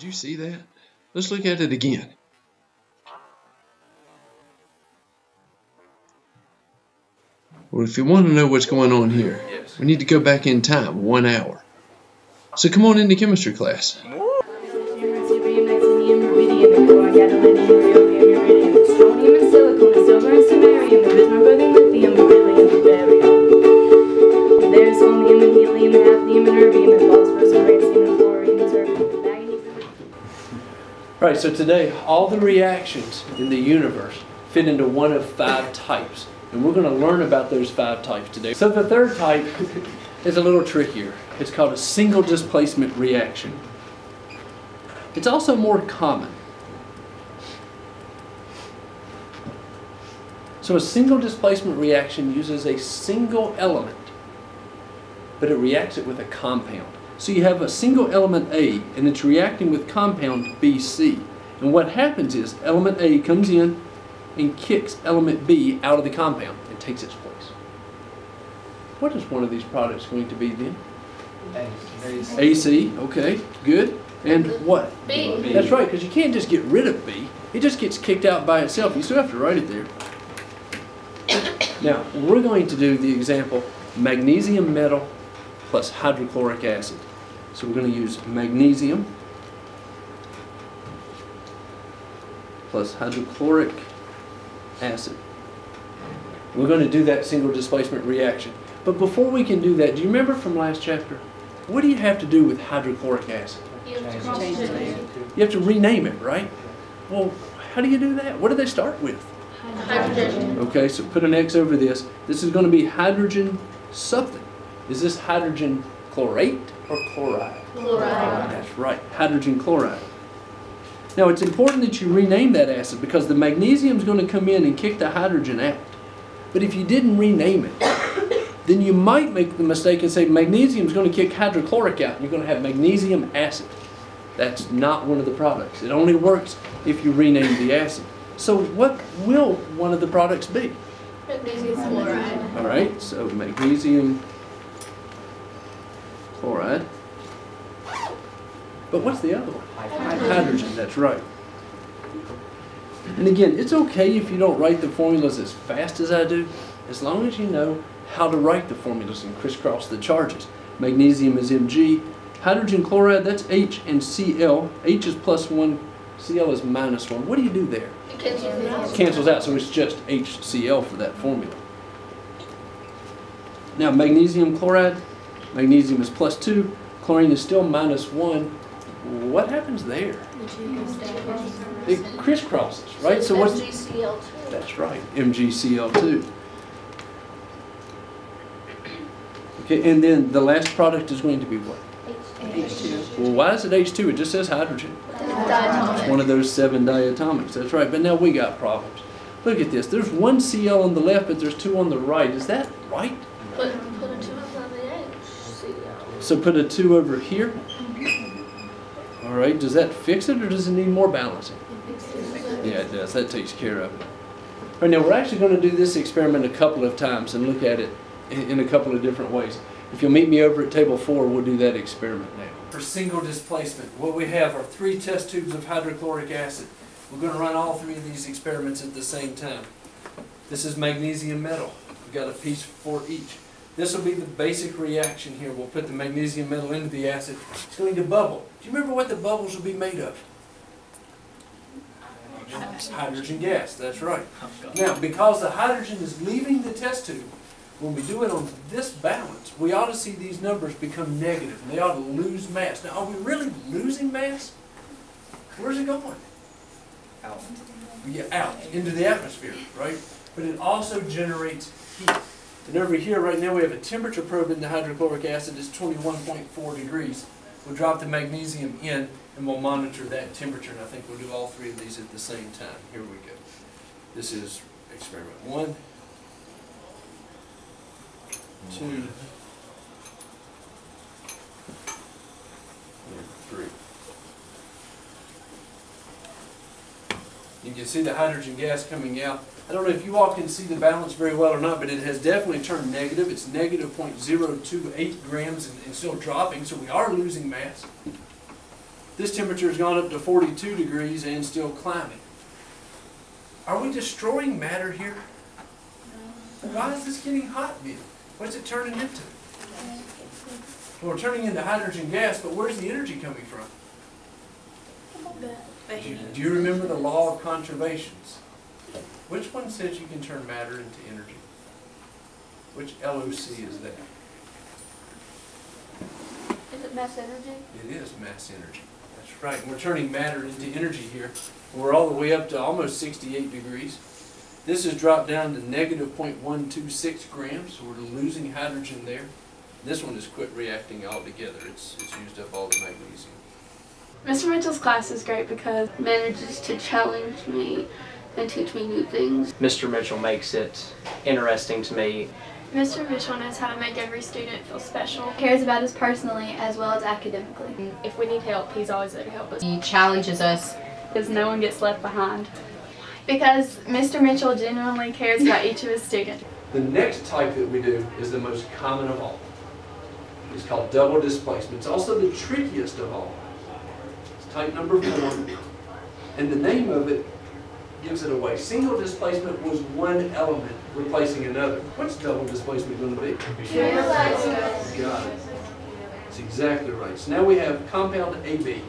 Did you see that? Let's look at it again. Well, if you want to know what's going on here, Yes. we need to go back in time one hour. So come on into chemistry class. There's holmium and helium and hafnium and erbium Right, so today, all the reactions in the universe fit into one of five types. And we're going to learn about those five types today. So the third type is a little trickier. It's called a single displacement reaction. It's also more common. So a single displacement reaction uses a single element, but it reacts it with a compound. So you have a single element A, and it's reacting with compound BC. And what happens is element A comes in and kicks element B out of the compound and takes its place. What is one of these products going to be then? AC, AC, okay, good. And what? B. That's right, because you can't just get rid of B. It just gets kicked out by itself. You still have to write it there. Now, we're going to do the example magnesium metal plus hydrochloric acid. So we're going to use magnesium plus hydrochloric acid. We're going to do that single displacement reaction. But before we can do that, do you remember from last chapter? What do you have to do with hydrochloric acid? You have to cross the You have to rename it, right? Well, how do you do that? What do they start with? hydrogen. Okay, so put an X over this. This is going to be hydrogen something. Is this hydrogen chlorate or chloride? Chloride. Ah, that's right, hydrogen chloride. Now it's important that you rename that acid because the magnesium is going to come in and kick the hydrogen out. But if you didn't rename it, then you might make the mistake and say magnesium is going to kick hydrochloric out you're going to have magnesium acid. That's not one of the products. It only works if you rename the acid. So what will one of the products be? Magnesium chloride. All right, so magnesium chloride. But what's the other one? Hydrogen, that's right. And again, it's okay if you don't write the formulas as fast as I do, as long as you know how to write the formulas and crisscross the charges. Magnesium is Mg, hydrogen chloride, that's H and Cl. H is plus 1, Cl is minus 1. What do you do there? It cancels out. cancels out, so it's just HCl for that formula. Now, magnesium chloride, magnesium is plus 2, chlorine is still minus 1. What happens there? It crisscrosses, right? So what's MgCl2. That's right, MgCl2. Okay, and then the last product is going to be what? H2. Well, why is it H2? It just says hydrogen. It's one of those seven diatomics, that's right. But now we got problems. Look at this. There's one Cl on the left, but there's two on the right. Is that right? Put, put a two on the HCl. So put a two over here. All right, does that fix it or does it need more balancing? Yeah, it does. That takes care of it. All right, now we're actually going to do this experiment a couple of times and look at it in, in a couple of different ways. If you'll meet me over at table four, we'll do that experiment now. For single displacement, what we have are three test tubes of hydrochloric acid. We're going to run all three of these experiments at the same time. This is magnesium metal. We've got a piece for each. This will be the basic reaction here. We'll put the magnesium metal into the acid. It's going to bubble. Do you remember what the bubbles will be made of? Hydrogen gas, that's right. Oh, now, because the hydrogen is leaving the test tube, when we do it on this balance, we ought to see these numbers become negative, and they ought to lose mass. Now, are we really losing mass? Where's it going? Out. Yeah, out, into the atmosphere, right? But it also generates heat. And over here, right now, we have a temperature probe in the hydrochloric acid, it's 21.4 degrees. We'll drop the magnesium in, and we'll monitor that temperature, and I think we'll do all three of these at the same time. Here we go. This is experiment one, two. Mm-hmm. You can see the hydrogen gas coming out. I don't know if you all can see the balance very well or not, but it has definitely turned negative. It's negative 0.028 grams and, and still dropping, so we are losing mass. This temperature's gone up to 42 degrees and still climbing. Are we destroying matter here? Why is this getting hot then? What's it turning into? Well, we're turning into hydrogen gas, but where's the energy coming from? Do you, do you remember the law of conservations? Which one says you can turn matter into energy? Which LOC is that? Is it mass energy? It is mass energy. That's right. We're turning matter into energy here. We're all the way up to almost 68 degrees. This has dropped down to negative 0.126 grams, so we're losing hydrogen there. This one has quit reacting altogether. It's, it's used up all the magnesium. Mr. Mitchell's class is great because it manages to challenge me and teach me new things. Mr. Mitchell makes it interesting to me. Mr. Mitchell knows how to make every student feel special. He Cares about us personally as well as academically. If we need help, he's always there to help us. He challenges us. Because no one gets left behind. Because Mr. Mitchell genuinely cares about each of his students. The next type that we do is the most common of all. It's called double displacement. It's also the trickiest of all. It's type number four. And the name of it gives it away. Single displacement was one element replacing another. What's double displacement going to be? Got it. That's exactly right. So now we have compound AB.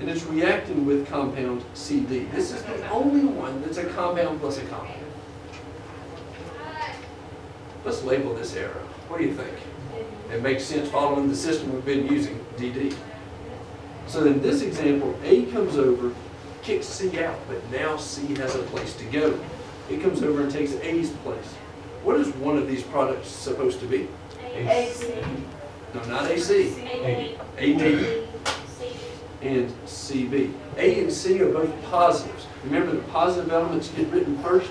And it's reacting with compound CD. This is the only one that's a compound plus a compound. Let's label this arrow. What do you think? It makes sense following the system we've been using, DD. So in this example, A comes over, kicks C out, but now C has a place to go. It comes over and takes A's place. What is one of these products supposed to be? AC. No, not AC. AD and CB. A and C are both positives. Remember, the positive elements get written first.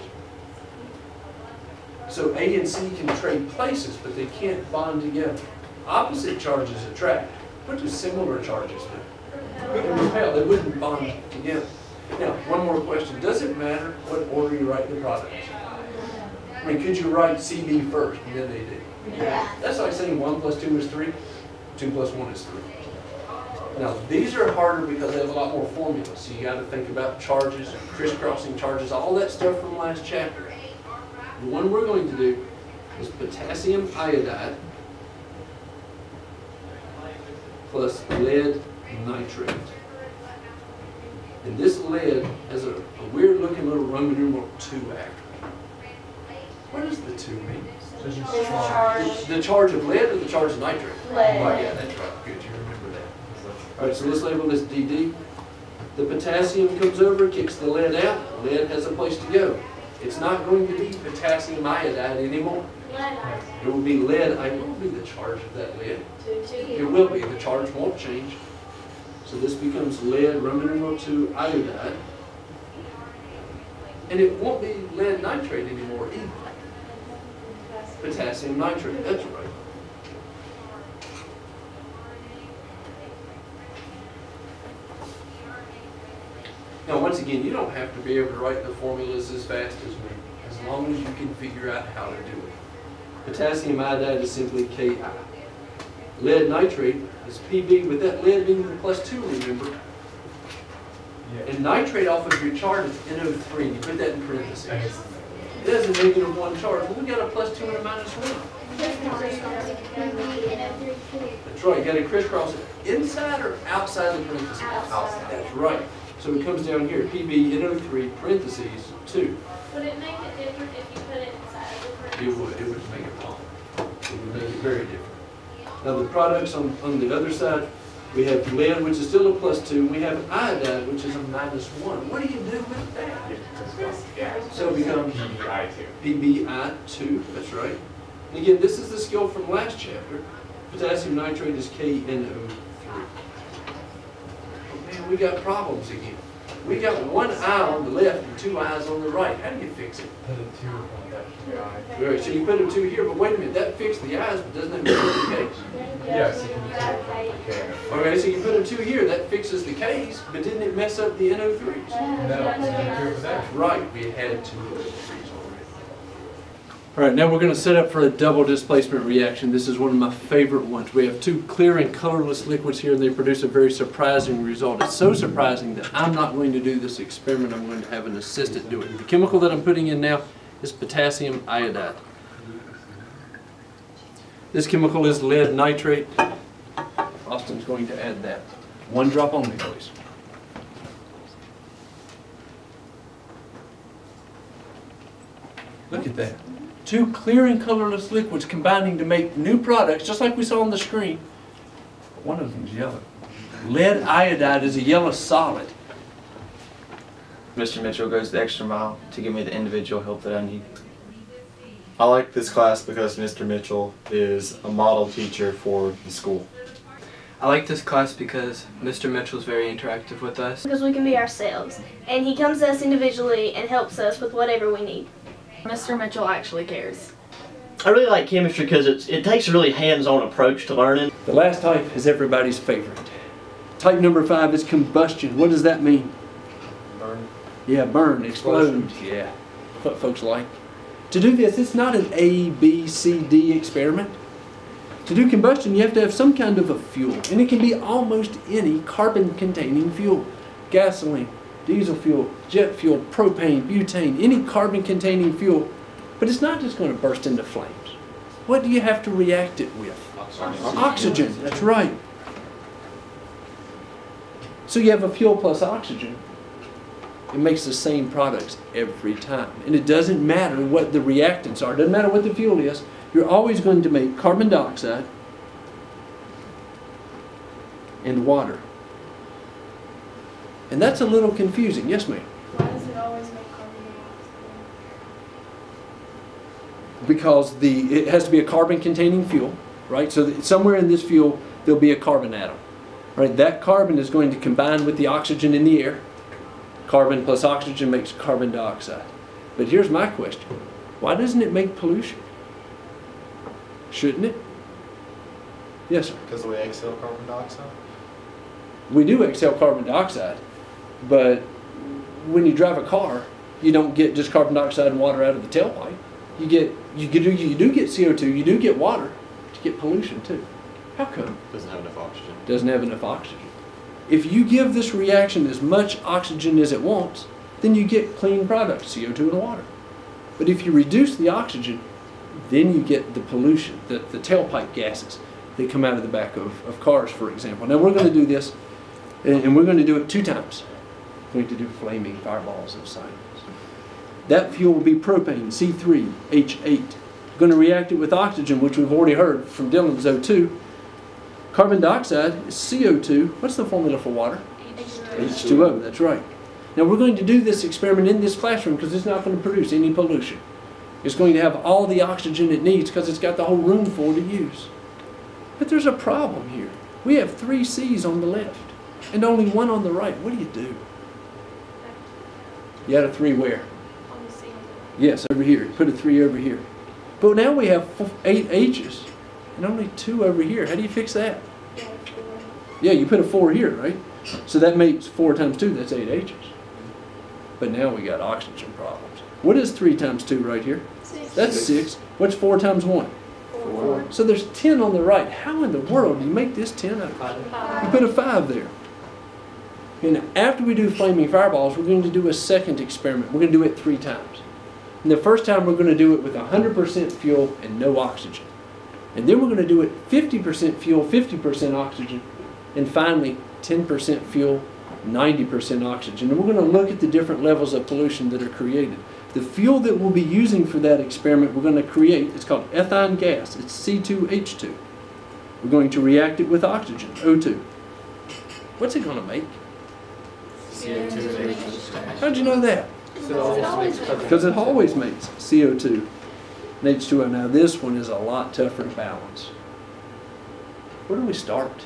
So A and C can trade places, but they can't bond together. Opposite charges attract. What do similar charges do? They repel. They wouldn't bond together. Now, one more question. Does it matter what order you write the products? I mean, could you write CB first and then AD? That's like saying 1 plus 2 is 3, 2 plus 1 is 3. Now, these are harder because they have a lot more formulas. So you got to think about charges, crisscrossing charges, all that stuff from last chapter. The one we're going to do is potassium iodide plus lead nitrate. And this lead has a, a weird looking little Roman numeral 2 after it. What does the 2 mean? The, the charge of lead or the charge of nitrate? Lead. Right, yeah, that's right. Good, you remember that. All right, so let's label this DD. The potassium comes over, kicks the lead out. Lead has a place to go. It's not going to be potassium iodide anymore. It will be lead. I will be the charge of that lead. It will be. The charge won't change. So this becomes lead, Roman numeral 2, iodide. And it won't be lead nitrate anymore either. Potassium nitrate, that's right. Now, once again, you don't have to be able to write the formulas as fast as me, as long as you can figure out how to do it. Potassium iodide is simply Ki. Lead nitrate is Pb, with that lead being the plus 2, remember? And nitrate off of your chart is NO3. You put that in parentheses. It has a negative 1 charge. Well, we got a plus 2 and a minus 1. That's right. You got to crisscross it inside or outside the parentheses? Outside. That's right. So it comes down here, PB NO3 parentheses 2. Would it make it different if you put it inside of the It would, it would make it wrong. It would make it very different. Now the products on, on the other side, we have lead, which is still a plus two, and we have iodide, which is a minus one. What do you do with that? So it becomes PBI2, that's right. And again, this is the skill from last chapter. Potassium nitrate is KNO3. Oh man, we got problems again. We got one eye on the left and two eyes on the right. How do you fix it? Put a two on that guy. All right, so you put a two here, but wait a minute, that fixed the eyes, but doesn't that fix the case? Yes, you can do it. Okay. Okay, so you put a two here, that fixes the Ks, but didn't it mess up the NO3s? No, you can do it with that. Right, we had two NO3s already. All right, now we're going to set up for a double displacement reaction. This is one of my favorite ones. We have two clear and colorless liquids here, and they produce a very surprising result. It's so surprising that I'm not going to do this experiment. I'm going to have an assistant do it. The chemical that I'm putting in now is potassium iodide. This chemical is lead nitrate. Austin's going to add that. One drop only, please. Look at that. Two clear and colorless liquids combining to make new products, just like we saw on the screen. One of them's yellow. Lead iodide is a yellow solid. Mr. Mitchell goes the extra mile to give me the individual help that I need. I like this class because Mr. Mitchell is a model teacher for the school. I like this class because Mr. Mitchell is very interactive with us. Because we can be ourselves. And he comes to us individually and helps us with whatever we need. Mr. Mitchell actually cares. I really like chemistry because it's it takes a really hands-on approach to learning. The last type is everybody's favorite. Type number five is combustion. What does that mean? Burn. Yeah, burn, explode. Yeah, what folks like. To do this, it's not an A, B, C, D experiment. To do combustion, you have to have some kind of a fuel, and it can be almost any carbon-containing fuel. Gasoline, diesel fuel, jet fuel, propane, butane, any carbon-containing fuel. But it's not just going to burst into flames. What do you have to react it with? Oxygen. Oxygen, that's right. So you have a fuel plus oxygen. It makes the same products every time. And it doesn't matter what the reactants are, it doesn't matter what the fuel is, you're always going to make carbon dioxide and water. And that's a little confusing. Yes, ma'am? Why does it always make carbon Because the it has to be a carbon containing fuel, right? So that somewhere in this fuel there'll be a carbon atom. Right? That carbon is going to combine with the oxygen in the air. Carbon plus oxygen makes carbon dioxide. But here's my question. Why doesn't it make pollution? Shouldn't it? Yes, sir. Because we exhale carbon dioxide? We do exhale carbon dioxide, but when you drive a car, you don't get just carbon dioxide and water out of the tailpipe. You get you do you do get CO2, you do get water, but you get pollution too. How come? Doesn't have enough oxygen. Doesn't have enough oxygen. If you give this reaction as much oxygen as it wants, then you get clean products, CO2 and water. But if you reduce the oxygen, then you get the pollution, the, the tailpipe gases that come out of the back of, of cars, for example. Now we're going to do this, and, and we're going to do it two times. We're going to do flaming fireballs of science. That fuel will be propane, C3H8. We're going to react it with oxygen, which we've already heard from Dylan's O2. Carbon dioxide is CO2. What's the formula for water? H2O, that's right. Now we're going to do this experiment in this classroom because it's not going to produce any pollution. It's going to have all the oxygen it needs because it's got the whole room full to use. But there's a problem here. We have three C's on the left and only one on the right. What do you do? You add a three where? On the seal. Yes, over here. Put a three over here. But now we have f- eight H's and only two over here. How do you fix that? Yeah, you put a four here, right? So that makes four times two, that's eight H's. But now we got oxygen problems. What is three times two right here? Six. That's six. What's four times one? Four. So there's ten on the right. How in the world do you make this ten out of five? You put a five there. And after we do flaming fireballs, we're going to do a second experiment. We're going to do it three times. And the first time we're going to do it with 100% fuel and no oxygen. And then we're going to do it 50% fuel, 50% oxygen, and finally 10% fuel, 90% oxygen. And we're going to look at the different levels of pollution that are created. The fuel that we'll be using for that experiment we're going to create, it's called ethane gas. It's C2H2. We're going to react it with oxygen, O2. What's it going to make? CO2. How'd you know that? Because it always makes CO2 and H2O. Now this one is a lot tougher to balance. Where do we start?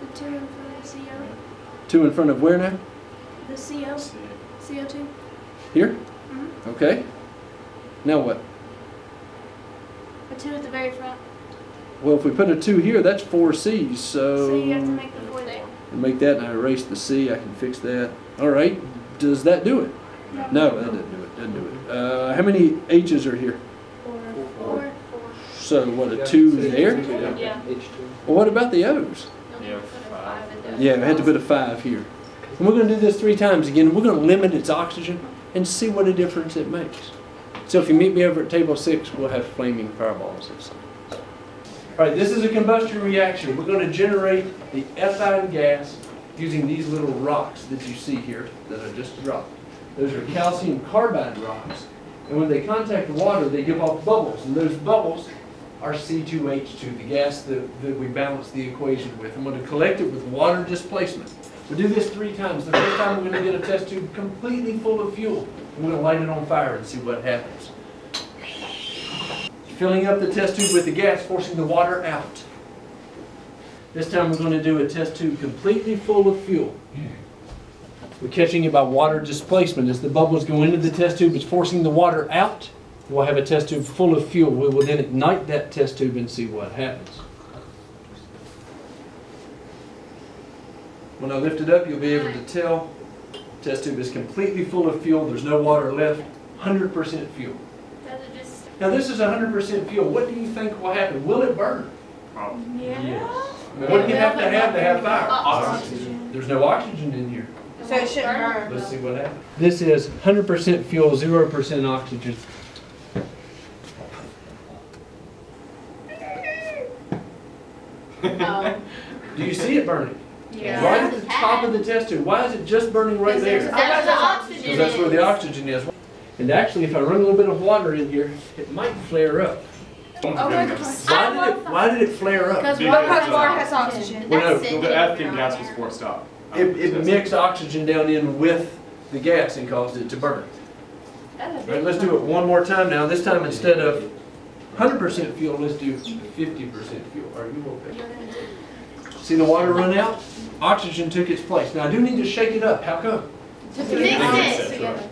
The two in front of CO. Two in front of where now? The CO. CO2. Here? Mhm. Okay. Now what? The two at the very front. Well, if we put a two here, that's four C's. So, So you have to make the four there. and make that, and I erase the C. I can fix that. All right. Does that do it? No, that doesn't do it. Doesn't do it. Uh, how many H's are here? Four. Four. So what, a two there? Yeah. Well, what about the O's? Yeah. Yeah, I had to put a five here. And we're going to do this three times again. We're going to limit its oxygen and see what a difference it makes. So if you meet me over at table six, we'll have flaming fireballs of science. All right, this is a combustion reaction. We're going to generate the ethyne gas using these little rocks that you see here that I just dropped. Those are calcium carbide rocks. And when they contact the water, they give off bubbles. And those bubbles are C2H2, the gas that, that we balance the equation with. I'm going to collect it with water displacement. We do this three times. The first time we're going to get a test tube completely full of fuel. I'm going to light it on fire and see what happens. Filling up the test tube with the gas, forcing the water out. This time we're going to do a test tube completely full of fuel. We're catching it by water displacement. As the bubbles go into the test tube, it's forcing the water out. We'll have a test tube full of fuel. We will then ignite that test tube and see what happens. When I lift it up, you'll be able to tell test tube is completely full of fuel. There's no water left. 100% fuel. Does it just Now this is 100% fuel. What do you think will happen? Will it burn? Yeah. What do you have to have to have fire? Oxygen. There's no oxygen in here. So it shouldn't burn. Let's see what happens. This is 100% fuel, 0% oxygen. Oh. Do you see it burning? Yeah. Right at the top of the test tube. Why is it just burning right there? That's where the oxygen Because that's where the oxygen is. And actually, if I run a little bit of water in here, it might flare up. Oh my gosh. Why did it, why did it flare up? Because Because water has oxygen. Well, no, That's The ethane gas was forced out. It, it mixed oxygen down in with the gas and caused it to burn. All right, let's do it one more time now. This time instead of 100% fuel, let's do 50% fuel. Are you okay? See the water run out? Oxygen took its place. Now I do need to shake it up. How come? To mix it.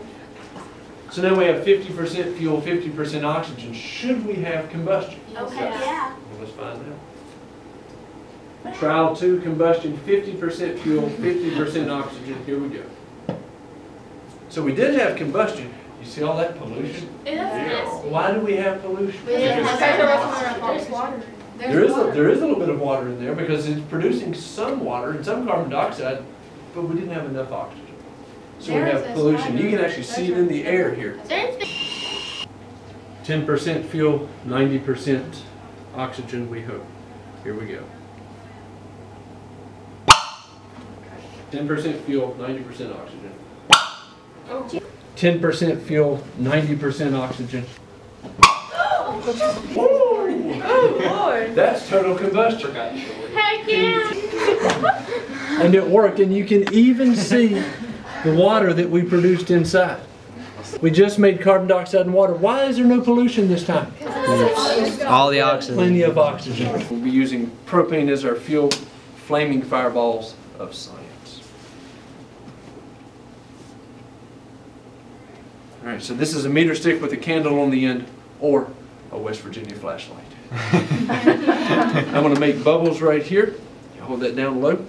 So now we have 50% fuel, 50% oxygen. Should we have combustion? Okay. Yeah. Well, let's find out. Trial two, combustion, 50% fuel, 50% oxygen. Here we go. So we did have combustion. You see all that pollution? Yeah. Why do we have pollution? There's water. There is, a, there is a little bit of water in there because it's producing some water and some carbon dioxide, but we didn't have enough oxygen. So we have is this pollution. You can actually see it in the air here. Ten percent fuel, ninety percent oxygen, we hope. Here we go. Ten percent fuel, ninety percent oxygen. Oh, ten percent fuel, ninety percent oxygen. Oh, oh Lord. That's total combustion. Heck yeah. And it worked, and you can even see the water that we produced inside. We just made carbon dioxide and water. Why is there no pollution this time? All the oxygen. Plenty of oxygen. We'll be using propane as our fuel, flaming fireballs of science. All right, so this is a meter stick with a candle on the end or a West Virginia flashlight. I'm going to make bubbles right here. You hold that down low.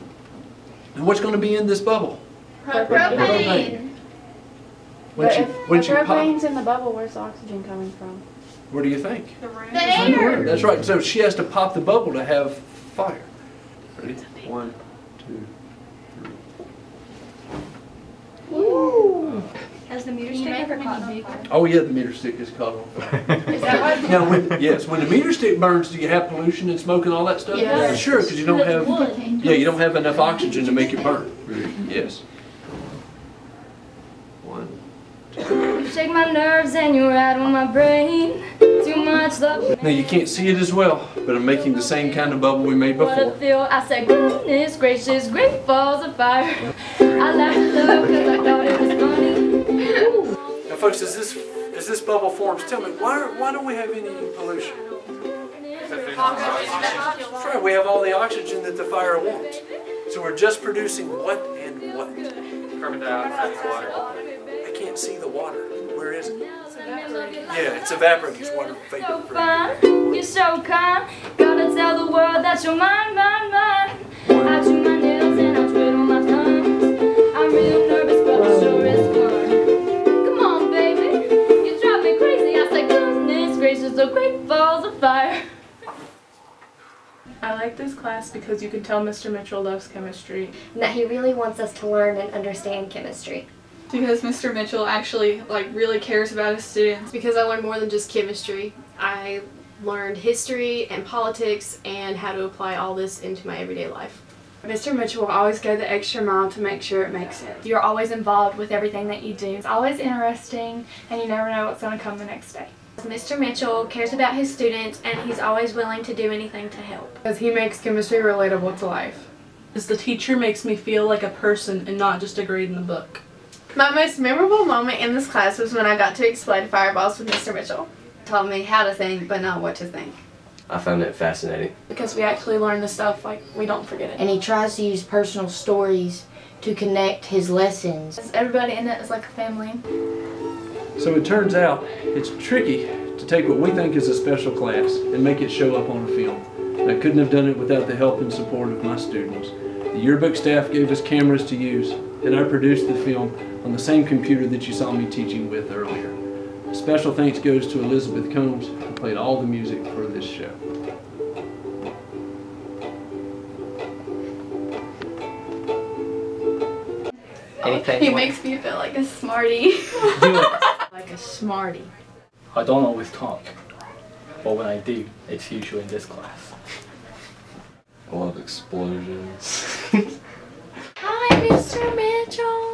And what's going to be in this bubble? Propane. When But she, if when the she pop, in the bubble, where's the oxygen coming from? where do you think? The air. That's right. So she has to pop the bubble to have fire. Ready? One, two, Has the meter stick ever caught any on fire? Oh yeah, the meter stick is caught on fire. Is that why? now, when, yes, when the meter stick burns, do you have pollution and smoke and all that stuff? Yes. Sure, because you don't have. Yeah, you don't have enough oxygen to make it burn. Yes. One. You shake my nerves and you rattle my brain. Too much love. Now you can't see it as well, but I'm making the same kind of bubble we made before. What I before. feel, I said, goodness gracious, great balls of fire. I laughed at love because I thought it was funny. Now, folks, as this as this bubble forms, tell me why why don't we have any pollution? That's right, we have all the oxygen that the fire wants. So we're just producing what and what? Carbon dioxide water. I can't see the water. Where is it? Yeah, it's evaporating. It's water vapor. you're so kind. Gotta tell the world that you're mine, mine, mine. Class because you can tell Mr. Mitchell loves chemistry. And that he really wants us to learn and understand chemistry. Because Mr. Mitchell actually like really cares about his students. Because I learned more than just chemistry. I learned history and politics and how to apply all this into my everyday life. Mr. Mitchell will always go the extra mile to make sure it makes sense. You're always involved with everything that you do. It's always interesting and you never know what's going to come the next day. Mr. Mitchell cares about his students and he's always willing to do anything to help. Because he makes chemistry relatable to life. Because the teacher makes me feel like a person and not just a grade in the book. My most memorable moment in this class was when I got to explode fireballs with Mr. Mitchell. Taught me how to think, but not what to think. I found it fascinating. Because we actually learn the stuff, like, we don't forget it. And he tries to use personal stories to connect his lessons. Everybody in it is like a family. So it turns out it's tricky to take what we think is a special class and make it show up on a film. And I couldn't have done it without the help and support of my students. The yearbook staff gave us cameras to use, and I produced the film on the same computer that you saw me teaching with earlier. A special thanks goes to Elizabeth Combs, who played all the music for this show. Anything He you makes me feel like a smarty. Like a smarty. I don't always talk, but when I do, it's usually in this class. A lot of explosions. Hi, Mr. Mitchell.